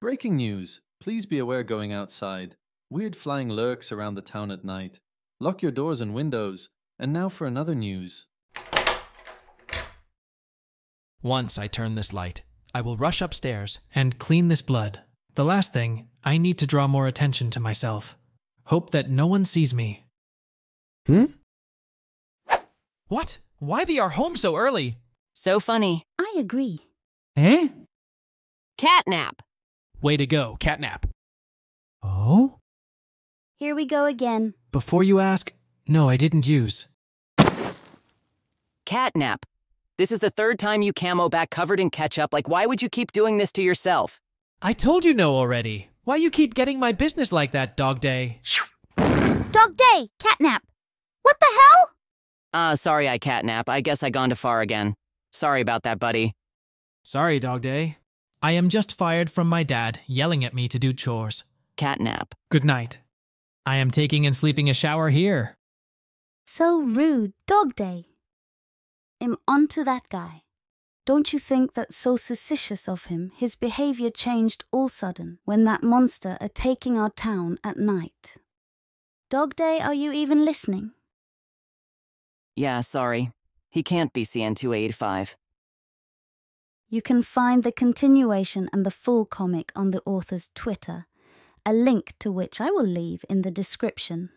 Breaking news. Please be aware going outside. Weird flying lurks around the town at night. Lock your doors and windows. And now for another news. Once I turn this light, I will rush upstairs. and clean this blood. The last thing, I need to draw more attention to myself. Hope that no one sees me. Hmm? What? Why they are home so early? So funny. I agree. Eh? Catnap. Way to go, catnap. Oh? Here we go again. Before you ask, no, I didn't use. Catnap. This is the third time you camo back covered in ketchup. Like, why would you keep doing this to yourself? I told you no already. Why you keep getting my business like that, Dog Day? Dog day! Catnap! What the hell? Ah, sorry I catnap. I guess I gone too far again. Sorry about that, buddy. Sorry, Dog Day. I am just fired from my dad yelling at me to do chores. Catnap. Good night. I am taking and sleeping a shower here. So rude. Dog day. I'm onto that guy. Don't you think that so suspicious of him, his behavior changed all sudden when that monster are taking our town at night? Dog day, are you even listening? Yeah, sorry. He can't be CN285. You can find the continuation and the full comic on the author's Twitter, a link to which I will leave in the description.